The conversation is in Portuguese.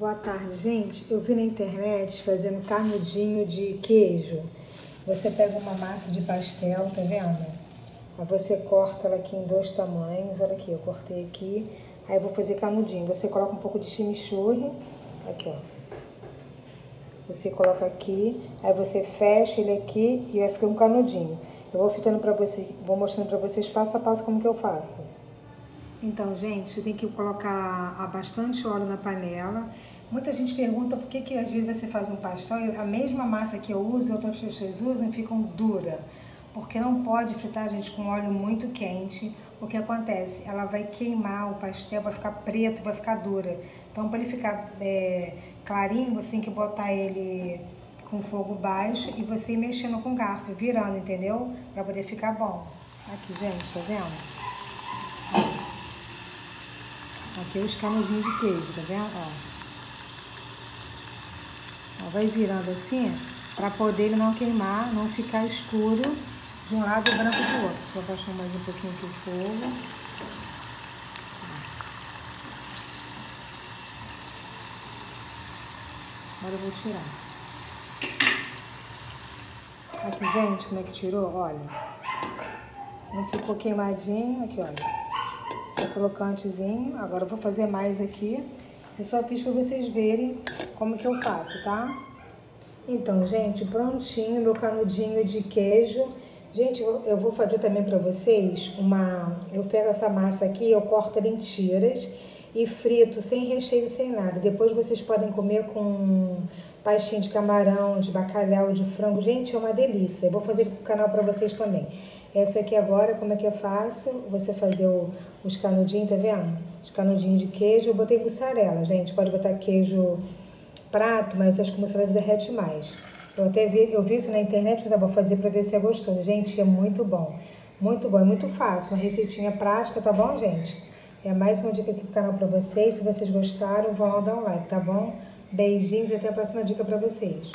Boa tarde, gente. Eu vi na internet fazendo canudinho de queijo. Você pega uma massa de pastel, tá vendo? Aí você corta ela aqui em dois tamanhos. Olha aqui, eu cortei aqui. Aí eu vou fazer canudinho. Você coloca um pouco de chimichurri. Aqui, ó. Você coloca aqui, aí você fecha ele aqui e vai ficar um canudinho. Eu vou fitando para vocês, vou mostrando para vocês passo a passo como que eu faço. Então, gente, você tem que colocar bastante óleo na panela. Muita gente pergunta por que, que às vezes você faz um pastel e a mesma massa que eu uso e outras pessoas usam ficam dura. Porque não pode fritar, gente, com óleo muito quente. O que acontece? Ela vai queimar o pastel, vai ficar preto, vai ficar dura. Então, para ele ficar é, clarinho, você tem que botar ele com fogo baixo e você ir mexendo com garfo, virando, entendeu? Para poder ficar bom. Aqui, gente, tá vendo? Aqui é os canudinhos de queijo, tá vendo? Ó. Ó, vai virando assim, para poder ele não queimar, não ficar escuro de um lado e branco do outro. Vou abaixar mais um pouquinho aqui o fogo. Agora eu vou tirar. Aqui, gente, como é que tirou? Olha. Não ficou queimadinho. Aqui, olha crocantezinho. Agora eu vou fazer mais aqui. Eu só fiz para vocês verem como que eu faço, tá? Então, gente, prontinho meu canudinho de queijo. Gente, eu vou fazer também para vocês uma... Eu pego essa massa aqui, eu corto em tiras e frito, sem recheio, sem nada. Depois vocês podem comer com pastinha de camarão, de bacalhau, de frango. Gente, é uma delícia. Eu vou fazer o canal para vocês também. Essa aqui agora, como é que é fácil? Você fazer o, os canudinhos, tá vendo? Os canudinhos de queijo. Eu botei mussarela, gente. Pode botar queijo prato, mas eu acho que mussarela derrete mais. Eu até vi, eu vi isso na internet, mas eu vou fazer para ver se é gostoso. Gente, é muito bom. Muito bom, é muito fácil. Uma receitinha prática, tá bom, gente? É mais uma dica aqui pro canal para vocês. Se vocês gostaram, vão lá dar um like, tá bom? Beijinhos e até a próxima dica para vocês.